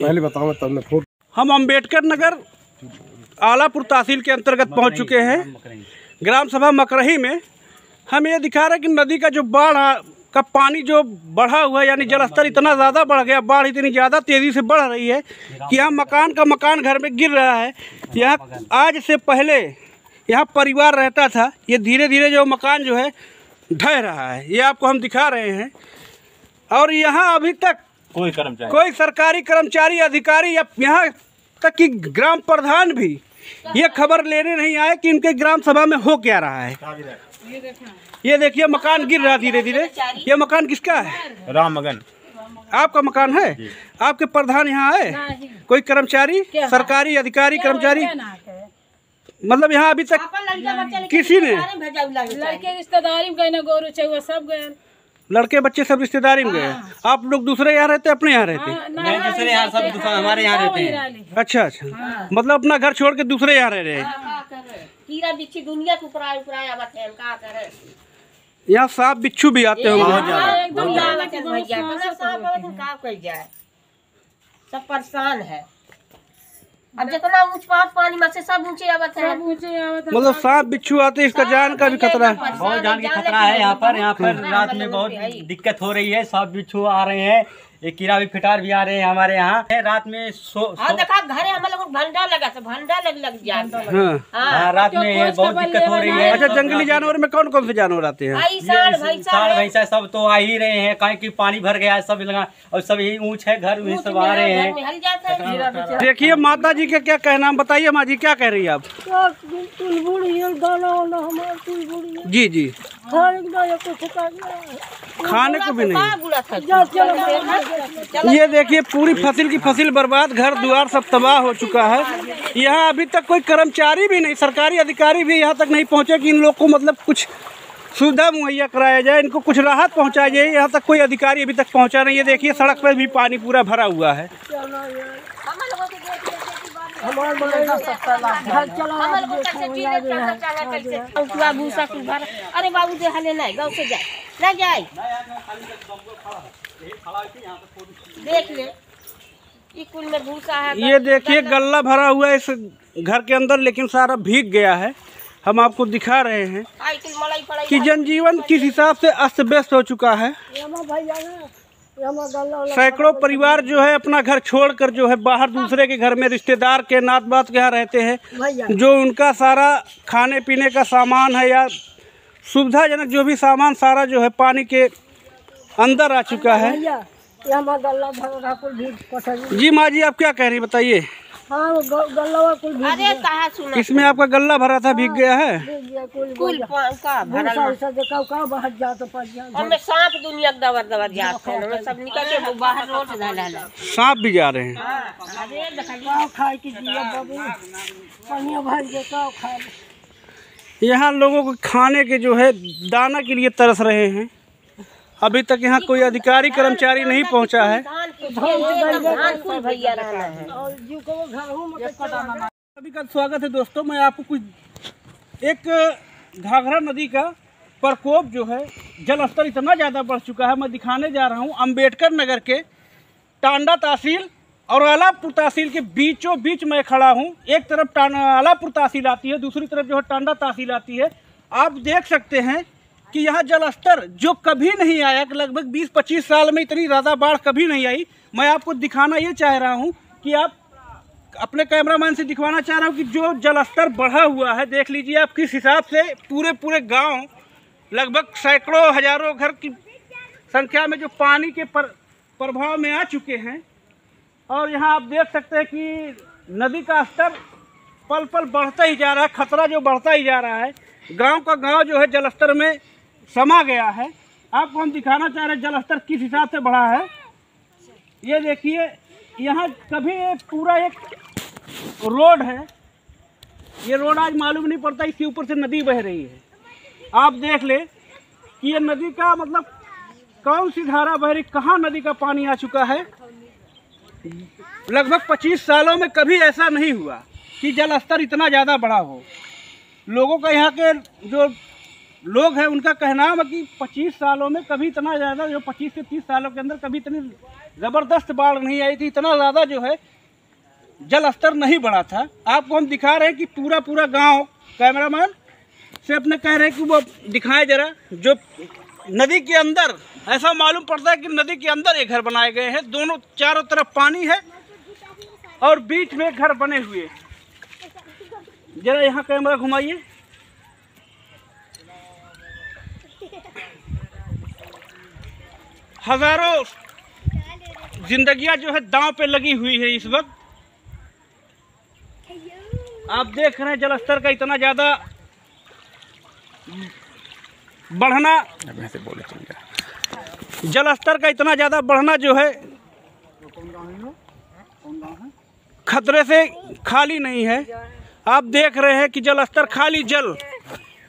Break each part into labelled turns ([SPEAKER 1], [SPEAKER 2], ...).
[SPEAKER 1] पहले बताओ तब मैं फ़ोटो
[SPEAKER 2] हम अंबेडकर नगर आलापुर तहसील के अंतर्गत पहुँच चुके हैं। ग्राम सभा मकरही में हम ये दिखा रहे हैं कि नदी का जो बाढ़ का पानी जो बढ़ा हुआ है यानी जलस्तर इतना ज़्यादा बढ़ गया बाढ़ इतनी ज़्यादा तेज़ी से बढ़ रही है कि यहाँ मकान का मकान घर में गिर रहा है। यहाँ आज से पहले यहाँ परिवार रहता था ये धीरे धीरे जो मकान जो है ढह रहा है। ये आपको हम दिखा रहे हैं। और यहाँ अभी तक
[SPEAKER 3] कोई कर्मचारी?
[SPEAKER 2] कोई सरकारी कर्मचारी अधिकारी या यहाँ तक कि ग्राम प्रधान भी ये खबर लेने नहीं आए कि उनके ग्राम सभा में हो क्या रहा है। ये देखिए मकान गिर रहा धीरे धीरे। ये मकान किसका है?
[SPEAKER 3] राम मगन
[SPEAKER 2] आपका मकान है? आपके प्रधान यहाँ आए कोई कर्मचारी? सरकारी अधिकारी कर्मचारी? मतलब यहाँ अभी तक किसी ने?
[SPEAKER 4] लड़के रिश्तेदारी में गए ना सब गए।
[SPEAKER 2] लड़के बच्चे सब रिश्तेदारी में गए। आप लोग दूसरे यहाँ रहते अपने यहाँ रहते?
[SPEAKER 3] मैं दूसरे यहाँ सब दूसरा हमारे यहाँ रहते हैं।
[SPEAKER 2] अच्छा अच्छा। मतलब अपना घर छोड़ के दूसरे यहाँ रह रहे हैं?
[SPEAKER 5] है
[SPEAKER 2] यहाँ सांप बिच्छू भी आते होंगे
[SPEAKER 5] है है सब परेशान है। अब जितना ऊंच पास पानी में से सब ऊँचे आवत है।
[SPEAKER 4] सब ऊँचे आवत
[SPEAKER 2] मतलब सांप बिच्छू आते हैं इसका जान का भी खतरा है
[SPEAKER 3] बहुत जान की खतरा है यहाँ पर। यहाँ पर रात में बहुत दिक्कत हो रही है सांप बिच्छू आ रहे हैं। ये कीड़ा भी फिटार भी आ रहे हैं हमारे यहाँ। है, रात में सो, सो
[SPEAKER 5] देखा घरे हम लोग भंडा लगा तो भंडा लग लग जाता है।
[SPEAKER 2] हाँ
[SPEAKER 3] हाँ, रात में बहुत दिक्कत हो रही है
[SPEAKER 2] अच्छा जंगली जानवर में कौन कौन से जानवर आते हैं?
[SPEAKER 5] साढ़ भैंसा है
[SPEAKER 3] सब तो आ ही रहे हैं। कहीं की पानी भर गया है सब लगा और सब यही ऊंच है घर में सब आ रहे हैं
[SPEAKER 5] है।
[SPEAKER 2] देखिए माता जी का क्या कहना बताइए माँ जी क्या कह रही है आप? जी जी। खाने को भी नहीं।
[SPEAKER 5] बुला था
[SPEAKER 2] ये देखिए, पूरी फ़सल की फ़सल बर्बाद, घर द्वार सब तबाह हो चुका है। यहाँ अभी तक कोई कर्मचारी भी नहीं, सरकारी अधिकारी भी यहाँ तक नहीं पहुँचे कि इन लोग को मतलब कुछ सुविधा मुहैया कराया जाए, इनको कुछ राहत पहुँचाई जाए। यहाँ तक कोई अधिकारी अभी तक पहुँचा नहीं ये देखिए, सड़क पर भी पानी पूरा भरा हुआ है।
[SPEAKER 5] अरे बाबू दे हले नहीं गाँव से जाए। ना जाए। देख ले। कुल में भूसा है
[SPEAKER 2] ये देखिए गल्ला भरा हुआ है इस घर के अंदर लेकिन सारा भीग गया है। हम आपको दिखा रहे हैं कि जनजीवन किस हिसाब से अस्त व्यस्त हो चुका है। सैकड़ों परिवार जो है अपना घर छोड़कर जो है बाहर दूसरे के घर में रिश्तेदार के नात बात के यहाँ रहते हैं जो उनका सारा खाने पीने का सामान है या सुविधाजनक जो भी सामान सारा जो है पानी के अंदर आ चुका है। जी माँ जी आप क्या कह रही बताइए?
[SPEAKER 5] अरे कहा सुना
[SPEAKER 2] इसमें आपका गल्ला भरा था भीग गया है?
[SPEAKER 5] कुल पा- का भरल हमें सांप दुनिया के दवर दवर जाते हैं हमें सब निकल के बाहर रोट डाला
[SPEAKER 2] सांप भी जा रहे हैं।
[SPEAKER 5] अरे देखा
[SPEAKER 2] यहाँ लोगों को खाने के जो है दाना के लिए तरस रहे हैं। अभी तक यहाँ कोई अधिकारी कर्मचारी नहीं पहुँचा है।
[SPEAKER 5] भैया रहना है?
[SPEAKER 2] सभी का स्वागत है दोस्तों मैं आपको कुछ एक घाघरा नदी का प्रकोप जो है जल स्तर इतना ज़्यादा बढ़ चुका है मैं दिखाने जा रहा हूँ अंबेडकर नगर के टांडा तहसील और आलापुर तहसील के बीचों बीच मैं खड़ा हूँ। एक तरफ़ आलापुर तहसील आती है दूसरी तरफ़ जो है टांडा तहसील आती है। आप देख सकते हैं कि यहाँ जलस्तर जो कभी नहीं आया लगभग 20-25 साल में इतनी ज़्यादा बाढ़ कभी नहीं आई मैं आपको दिखाना ये चाह रहा हूँ कि आप अपने कैमरामैन से दिखवाना चाह रहा हूँ कि जो जल स्तर बढ़ा हुआ है देख लीजिए आप किस हिसाब से पूरे पूरे गाँव लगभग सैकड़ों हज़ारों घर की संख्या में जो पानी के पर, प्रभाव में आ चुके हैं। और यहाँ आप देख सकते हैं कि नदी का स्तर पल पल बढ़ता ही जा रहा है खतरा जो बढ़ता ही जा रहा है गाँव का गाँव जो है जलस्तर में समा गया है। आपको हम दिखाना चाह रहे हैं जलस्तर किस हिसाब से बढ़ा है। ये देखिए, यहाँ कभी एक पूरा एक रोड है। ये रोड आज मालूम नहीं पड़ता इसके ऊपर से नदी बह रही है। आप देख ले कि ये नदी का मतलब कौन सी धारा बह रही, कहाँ नदी का पानी आ चुका है। लगभग 25 सालों में कभी ऐसा नहीं हुआ कि जल स्तर इतना ज़्यादा बढ़ा हो। लोगों का यहाँ के जो लोग हैं, उनका कहना है कि 25 सालों में कभी इतना ज़्यादा, जो 25 से 30 सालों के अंदर कभी इतनी ज़बरदस्त बाढ़ नहीं आई थी, इतना ज़्यादा जो है जल स्तर नहीं बढ़ा था। आपको हम दिखा रहे हैं कि पूरा पूरा गाँव कैमरामैन से अपने कह रहे हैं कि वो दिखाएँ जरा, जो नदी के अंदर, ऐसा मालूम पड़ता है कि नदी के अंदर ये घर बनाए गए हैं। दोनों चारों तरफ़ पानी है और बीच में घर बने हुए। जरा यहाँ कैमरा घुमाइए। हज़ारों जिंदगियाँ जो है दांव पे लगी हुई है इस वक्त। आप देख रहे हैं जलस्तर का इतना ज़्यादा बढ़ना। जल स्तर का इतना ज़्यादा बढ़ना जो है खतरे से खाली नहीं है। आप देख रहे हैं कि जलस्तर खाली जल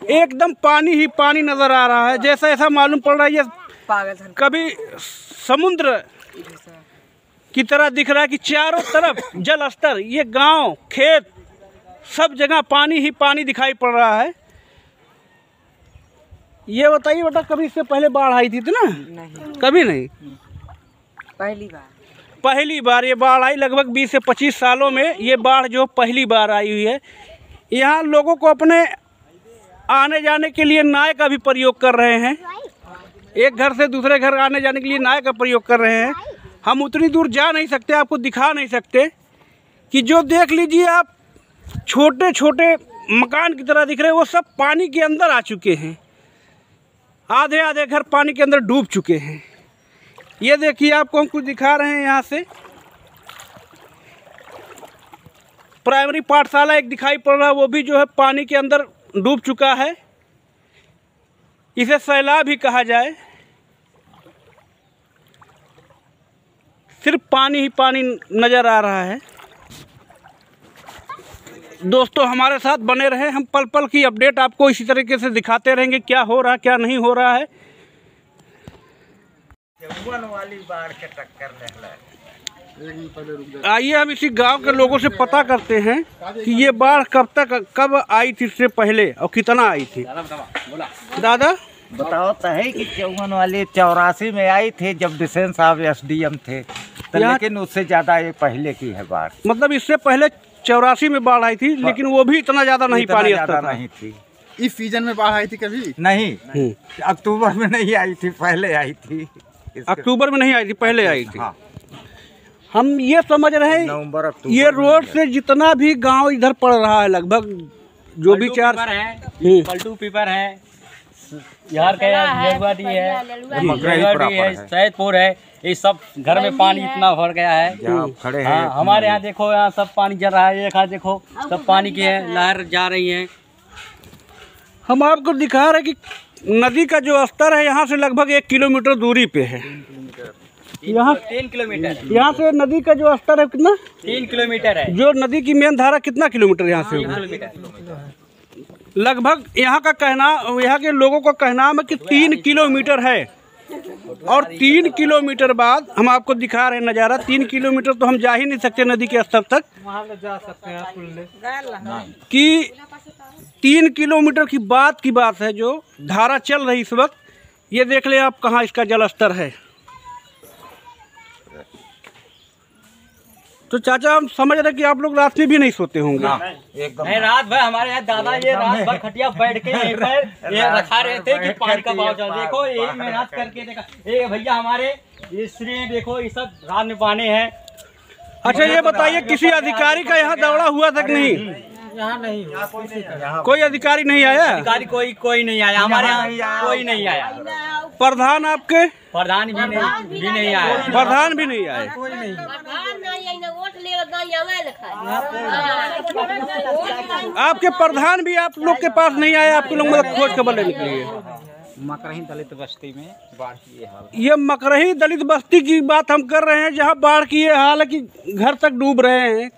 [SPEAKER 2] एकदम पानी ही पानी नज़र आ रहा है। जैसा ऐसा मालूम पड़ रहा है ये कभी समुद्र की तरह दिख रहा है कि चारों तरफ़ जल स्तर ये गाँव खेत सब जगह पानी ही पानी दिखाई पड़ रहा है। ये बताइए बेटा कभी इससे पहले बाढ़ आई थी, थी ना?
[SPEAKER 1] नहीं।
[SPEAKER 2] कभी नहीं?
[SPEAKER 1] पहली बार।
[SPEAKER 2] पहली बार ये बाढ़ आई लगभग 20 से 25 सालों में ये बाढ़ जो पहली बार आई हुई है। यहाँ लोगों को अपने आने जाने के लिए नाव का भी प्रयोग कर रहे हैं। एक घर से दूसरे घर आने जाने के लिए नाव का प्रयोग कर रहे हैं। हम उतनी दूर जा नहीं सकते, आपको दिखा नहीं सकते कि जो देख लीजिए आप छोटे छोटे मकान की तरह दिख रहे हैं, वो सब पानी के अंदर आ चुके हैं। आधे आधे घर पानी के अंदर डूब चुके हैं। ये देखिए, आपको हम कुछ दिखा रहे हैं यहाँ से। प्राइमरी पाठशाला एक दिखाई पड़ रहा है, वो भी जो है पानी के अंदर डूब चुका है। इसे सैलाब भी कहा जाए। सिर्फ़ पानी ही पानी नज़र आ रहा है। दोस्तों, हमारे साथ बने रहे। हम पल पल की अपडेट आपको इसी तरीके से दिखाते रहेंगे क्या हो रहा, क्या नहीं हो रहा है। आइए हम इसी गाँव के लोगों से पता करते हैं कि ये बाढ़ कब तक कब आई थी इससे पहले और कितना आई थी। दादा
[SPEAKER 6] बताओ तो है कि चौवन वाले चौरासी में आई थी जब डिसेंस साहब एस डी एम थे तो लेकिन उससे ज़्यादा ये पहले की है बाढ़।
[SPEAKER 2] मतलब इससे पहले चौरासी में बाढ़ आई थी लेकिन वो भी इतना ज़्यादा नहीं पानी
[SPEAKER 6] ज़्यादा नहीं थी।
[SPEAKER 7] इस सीज़न में बाढ़ आई थी कभी?
[SPEAKER 6] नहीं।
[SPEAKER 2] हम्म।
[SPEAKER 6] अक्टूबर में नहीं आई थी पहले आई थी।
[SPEAKER 2] अक्टूबर में नहीं आई थी पहले आई थी।
[SPEAKER 6] हाँ।
[SPEAKER 2] हम ये समझ रहे हैं
[SPEAKER 6] नवंबर अक्टूबर
[SPEAKER 2] ये रोड से जितना भी गाँव इधर पड़ रहा है लगभग जो भी चार
[SPEAKER 3] है
[SPEAKER 2] हम्म।
[SPEAKER 3] पलटू पीपर है यार का है है
[SPEAKER 6] है।
[SPEAKER 3] सैदपुर है ये सब घर में पानी इतना भर गया है।
[SPEAKER 6] खड़े हैं
[SPEAKER 3] हाँ हमारे यहाँ देखो यहाँ सब पानी चल रहा है एक हाथ देखो सब पानी की है। लहर जा रही है।
[SPEAKER 2] हम आपको दिखा रहे हैं कि नदी का जो स्तर है यहाँ से लगभग एक किलोमीटर दूरी पे है। यहाँ
[SPEAKER 3] तीन किलोमीटर
[SPEAKER 2] यहाँ से नदी का जो स्तर है कितना?
[SPEAKER 3] तीन किलोमीटर है।
[SPEAKER 2] जो नदी की मेन धारा कितना किलोमीटर यहाँ से होगा? लगभग यहाँ का कहना यहाँ के लोगों का कहना है कि तीन किलोमीटर है। और तीन किलोमीटर बाद हम आपको दिखा रहे हैं नज़ारा। तीन किलोमीटर तो हम जा ही नहीं सकते नदी के स्तर तक। जा सकते हैं कि तीन किलोमीटर की बात की बात है जो धारा चल रही इस वक्त। ये देख ले आप कहाँ इसका जल स्तर है। तो चाचा हम समझ रहे कि आप लोग रात में भी नहीं सोते होंगे।
[SPEAKER 6] एकदम
[SPEAKER 3] नहीं रात भर हमारे यहाँ दादा ये रात भर खटिया बैठ के यहीं ये रखा रहे थे कि पानी का भाव चल देखो ये मेहनत करके देखा। ये भैया हमारे ये श्री देखो ये सब रात में पानी है।
[SPEAKER 2] अच्छा ये बताइए किसी अधिकारी का यहाँ दौड़ा हुआ था कि नहीं? कोई अधिकारी नहीं आया?
[SPEAKER 3] अधिकारी कोई कोई नहीं आया। हमारे यहाँ कोई नहीं आया।
[SPEAKER 2] प्रधान आपके?
[SPEAKER 3] प्रधान भी नहीं भी नहीं आया।
[SPEAKER 2] प्रधान भी नहीं आया
[SPEAKER 5] प्रधान नहीं
[SPEAKER 2] आपके प्रधान भी आप लोग के पास नहीं आए आपके लोग मतलब खोज खबर लेने के लिए
[SPEAKER 6] मकरही दलित बस्ती में बाढ़ की ये हाल।
[SPEAKER 2] ये मकरही दलित बस्ती की बात हम कर रहे हैं जहाँ बाढ़ की ये हाल है कि घर तक डूब रहे हैं।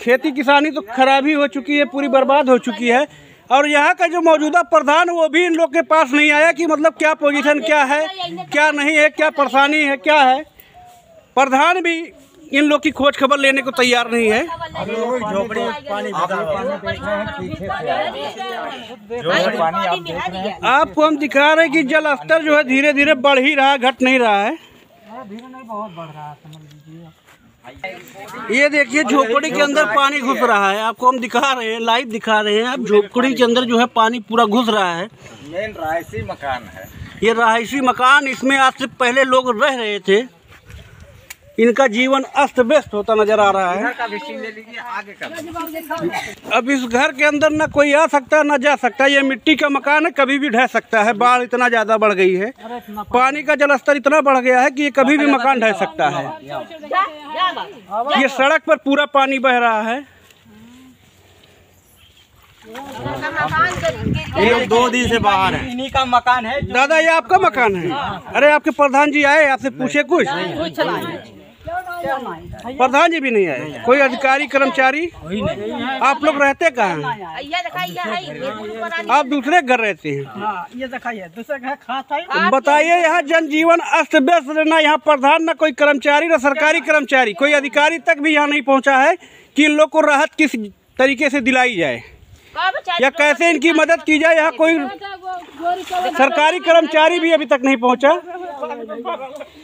[SPEAKER 2] खेती किसानी तो खराबी हो चुकी है पूरी बर्बाद हो चुकी है। और यहाँ का जो मौजूदा प्रधान वो भी इन लोग के पास नहीं आया कि मतलब क्या पोजीशन क्या है क्या नहीं है क्या परेशानी है क्या है। प्रधान भी इन लोग की खोज खबर लेने को तैयार नहीं है। आपको हम दिखा रहे हैं कि जल स्तर जो है धीरे धीरे बढ़ ही रहा है घट नहीं रहा है। ये देखिए झोपड़ी के अंदर पानी घुस रहा है। आपको हम दिखा रहे हैं लाइव दिखा रहे हैं। आप झोपड़ी के अंदर जो है पानी पूरा घुस रहा है।
[SPEAKER 6] मेन रायसी मकान है।
[SPEAKER 2] ये रहायशी मकान इसमें आज से पहले लोग रह रहे थे। इनका जीवन अस्त व्यस्त होता नज़र आ रहा है।
[SPEAKER 6] का भी सीन ले लीजिए आगे का
[SPEAKER 2] अब इस घर के अंदर न कोई आ सकता है न जा सकता है ये मिट्टी का मकान है कभी भी ढह सकता है। बाढ़ इतना ज़्यादा बढ़ गई है। पानी का जलस्तर इतना बढ़ गया है कि ये कभी भी मकान ढह सकता है। ये सड़क पर पूरा पानी बह रहा है।
[SPEAKER 3] ये दो दिन से बाहर है। इन्हीं का मकान है
[SPEAKER 2] दादा ये आपका मकान है? अरे आपके प्रधान जी आए आपसे पूछे कुछ? प्रधान जी भी नहीं आए। कोई अधिकारी कर्मचारी? आप लोग रहते कहाँ? हैं आप दूसरे घर रहते हैं।
[SPEAKER 3] ये दिखाइए। दूसरे खाता
[SPEAKER 2] बताइए यहाँ जनजीवन अस्त व्यस्त न यहाँ प्रधान न कोई कर्मचारी न सरकारी कर्मचारी। कोई अधिकारी तक भी यहाँ नहीं पहुँचा है कि इन लोग को राहत किस तरीके से दिलाई जाए। या कैसे इनकी मदद की जाए यहाँ कोई सरकारी कर्मचारी भी अभी तक नहीं पहुँचा।